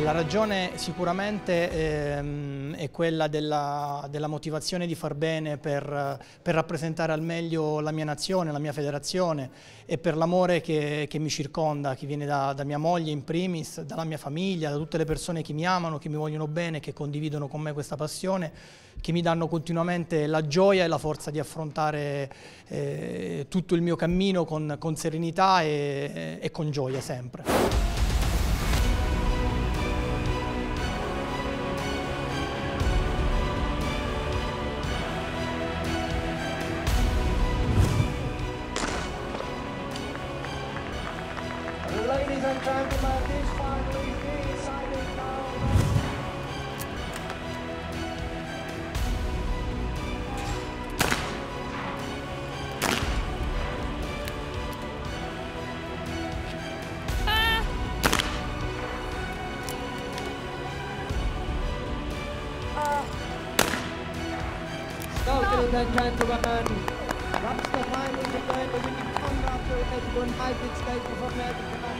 Beh, la ragione sicuramente ehm, è quella della, della, motivazione di far bene per, per, rappresentare al meglio la mia nazione, la mia federazione e per l'amore che, che, mi circonda, che viene da, da, mia moglie in primis, dalla mia famiglia, da tutte le persone che mi amano, che mi vogliono bene, che condividono con me questa passione, che mi danno continuamente la gioia e la forza di affrontare eh, tutto il mio cammino con, con serenità e, e con gioia sempre. And gentlemen. Rapster finally declared the winning combat for the 81 hybrid stage of American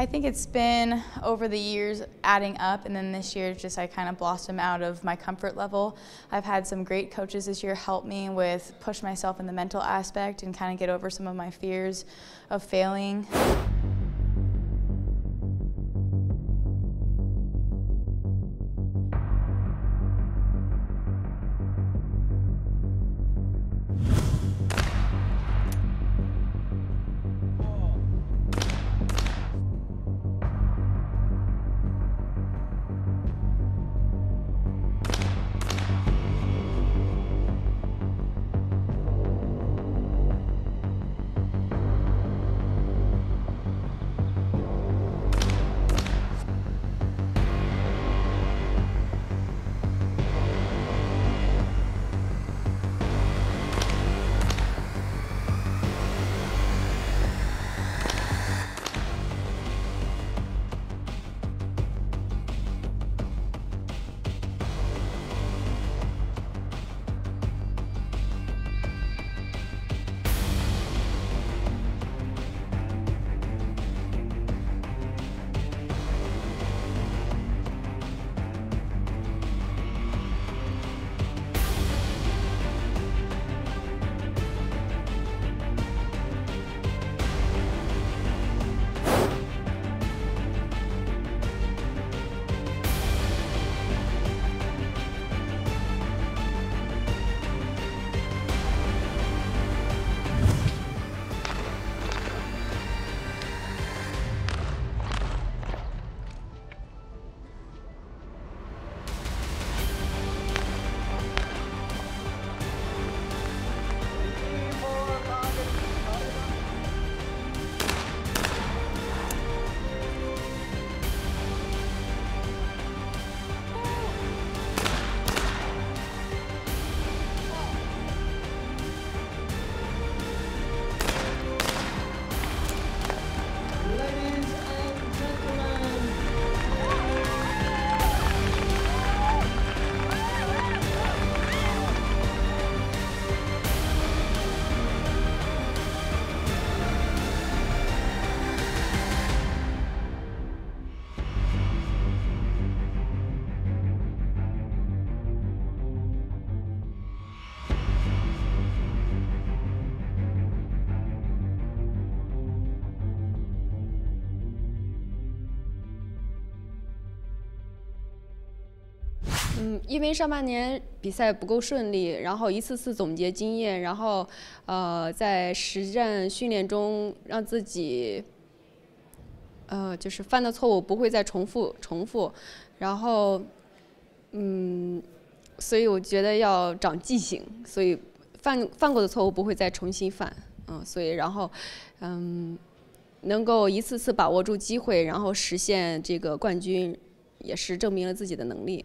I think it's been over the years adding up, and then this year just I kind of blossomed out of my comfort level. I've had some great coaches this year help me with push myself in the mental aspect and kind of get over some of my fears of failing. 嗯，因为上半年比赛不够顺利，然后一次次总结经验，然后呃在实战训练中让自己呃就是犯的错误不会再重复重复，然后嗯，所以我觉得要长记性，所以犯犯过的错误不会再重新犯，嗯，所以然后嗯能够一次次把握住机会，然后实现这个冠军，也是证明了自己的能力。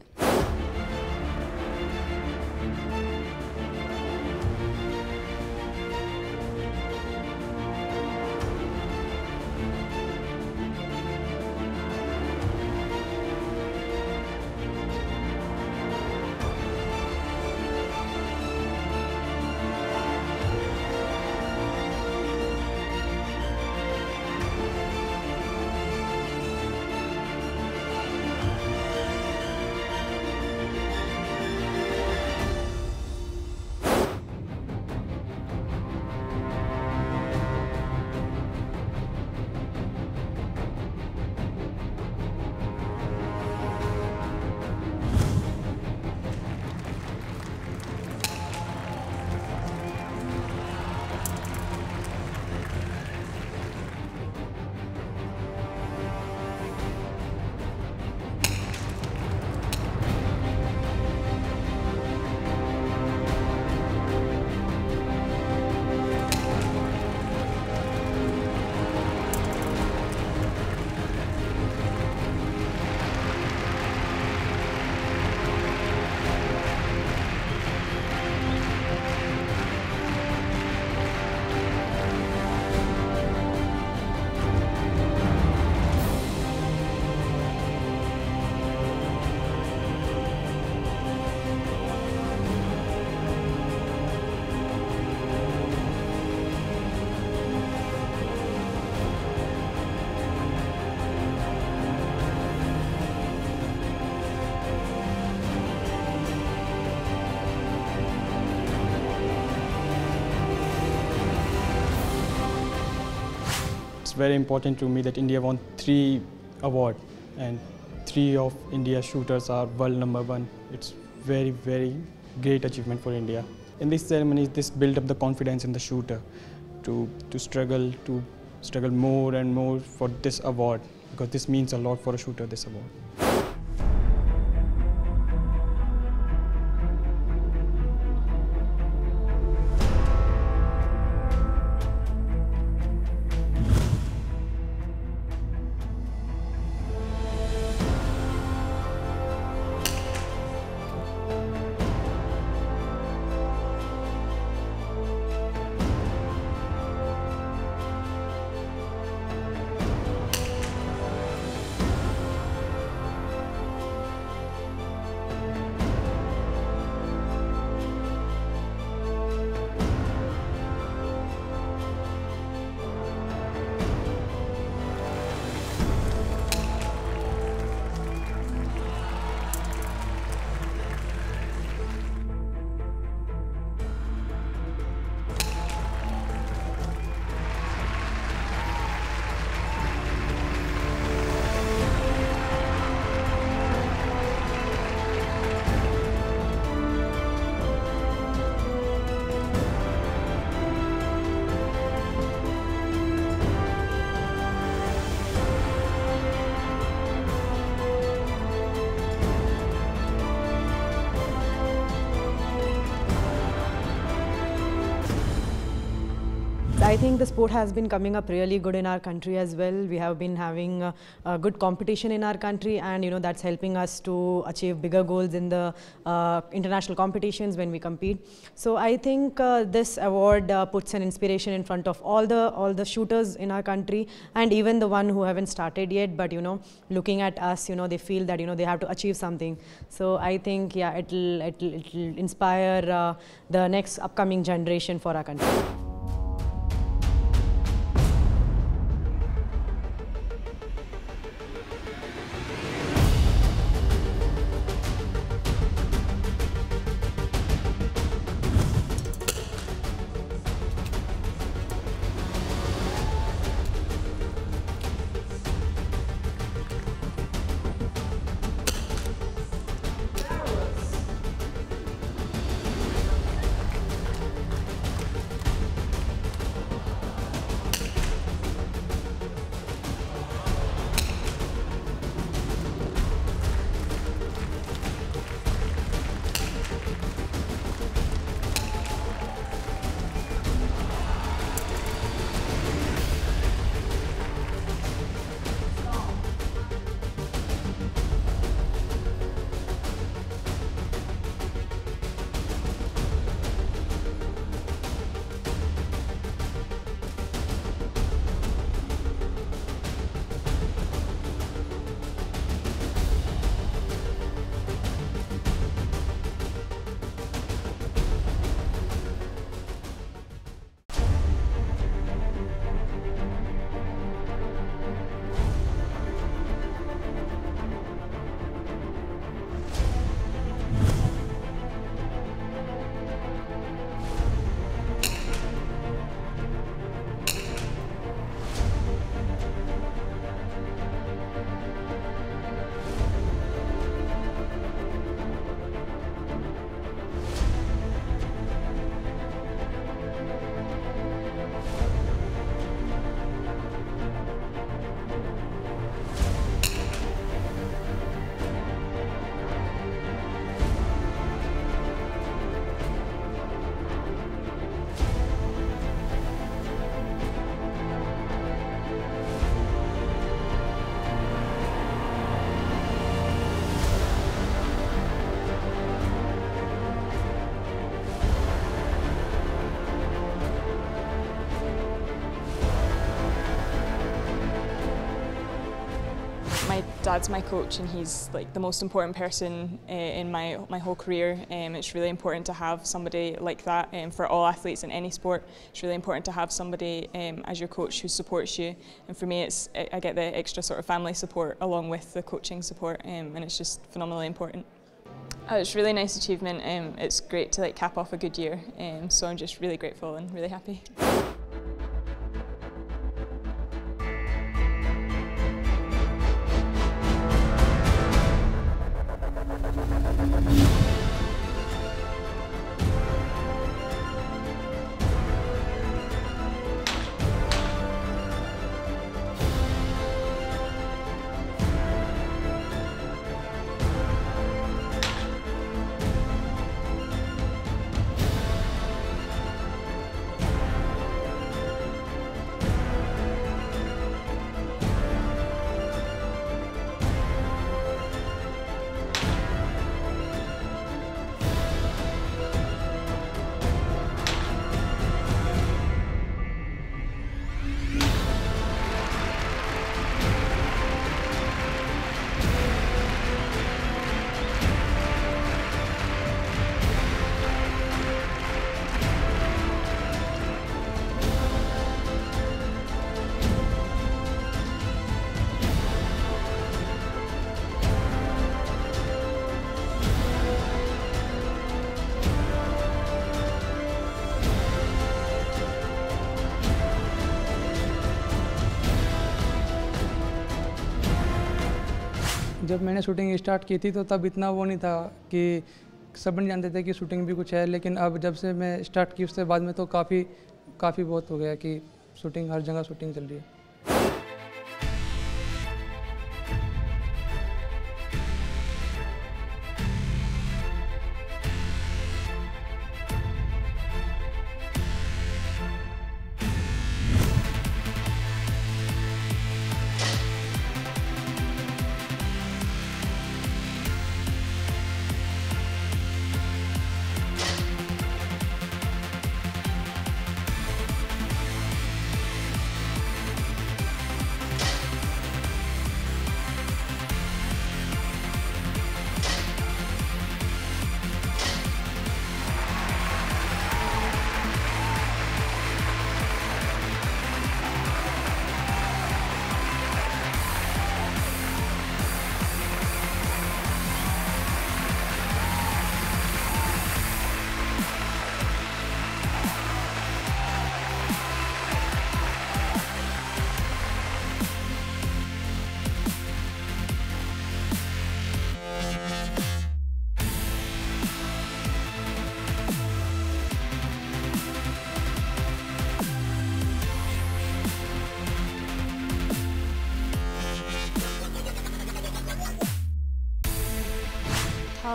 Very important to me that India won three awards and three of India's shooters are world number one. It's very, very great achievement for India. In this ceremony, this built up the confidence in the shooter to, to struggle, to struggle more and more for this award because this means a lot for a shooter, this award. I think the sport has been coming up really good in our country as well. We have been having uh, a good competition in our country and you know that's helping us to achieve bigger goals in the uh, international competitions when we compete. So I think uh, this award uh, puts an inspiration in front of all the all the shooters in our country and even the one who haven't started yet but you know looking at us you know they feel that you know they have to achieve something. So I think yeah it'll it'll, it'll inspire the next upcoming generation for our country. Dad's my coach and he's like the most important person uh, in my, my whole career. Um, it's really important to have somebody like that um, for all athletes in any sport. It's really important to have somebody um, as your coach who supports you. And for me, it's I get the extra sort of family support along with the coaching support, um, and it's just phenomenally important. Oh, it's a really nice achievement. Um, it's great to like cap off a good year, um, so I'm just really grateful and really happy. जब मैंने shooting start की थी तो तब इतना वो नहीं था कि सब नहीं जानते थे कि शूटिंग भी कुछ है, लेकिन अब जब से मैं स्टार्ट की उसके बाद में तो काफ़ी काफ़ी बहुत हो गया कि शूटिंग हर जगह शूटिंग चल रही है।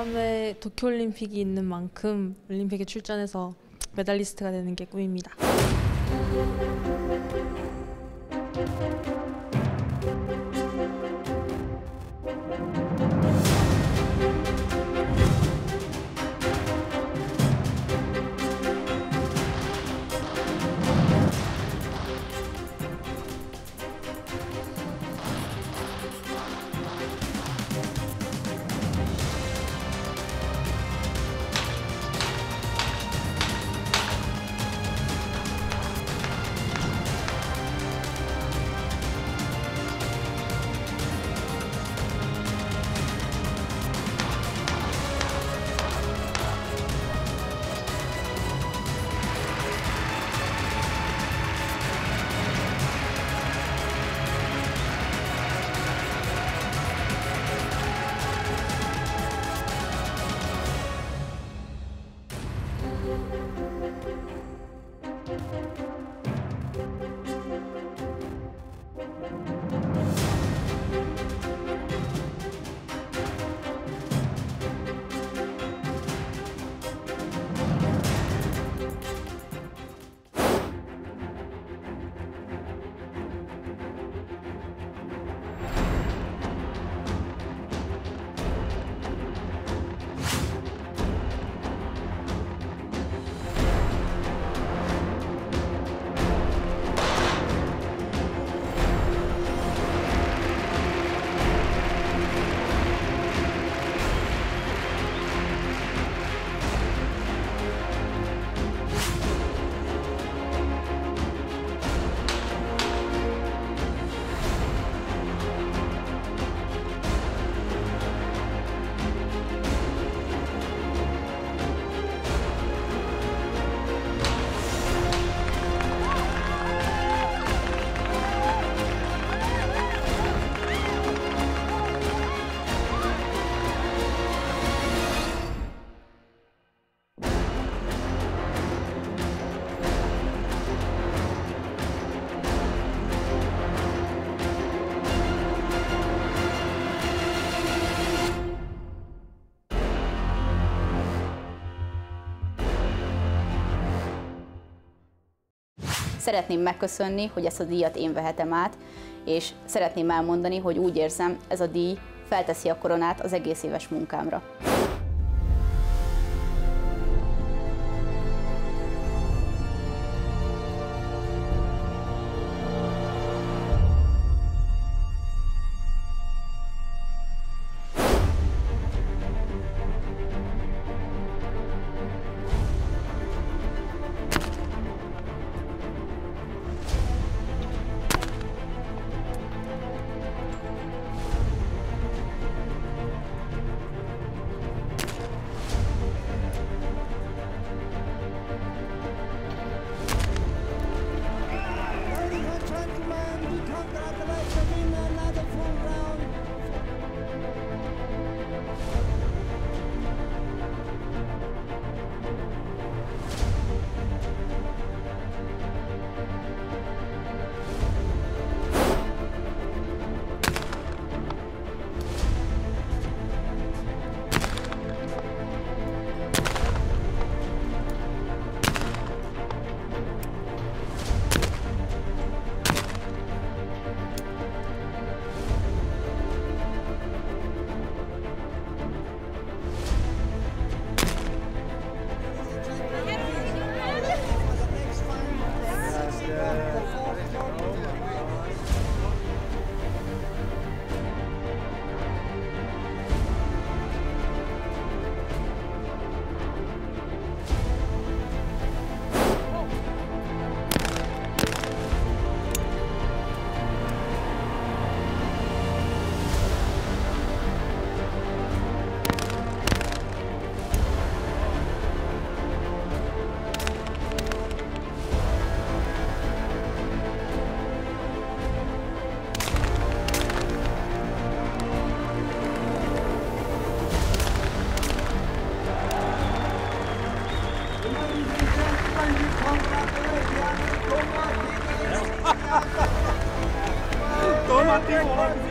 다음에 도쿄올림픽이 있는 만큼 올림픽에 출전해서 메달리스트가 되는 게 꿈입니다. Szeretném megköszönni, hogy ezt a díjat én vehetem át, és szeretném elmondani, hogy úgy érzem, ez a díj felteszi a koronát az egész éves munkámra. tem um